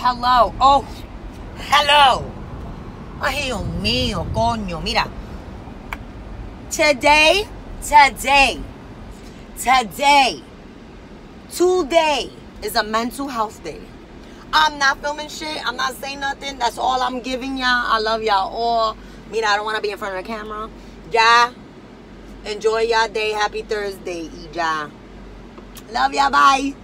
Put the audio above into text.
Hello. Oh, hello. Ay, Dios mío, coño. Mira. Today, today, today, today is a mental health day. I'm not filming shit. I'm not saying nothing. That's all I'm giving y'all. I love y'all all. Mira, I don't want to be in front of the camera. Ya. Enjoy y'all day. Happy Thursday. Y ya. Love y'all. Bye.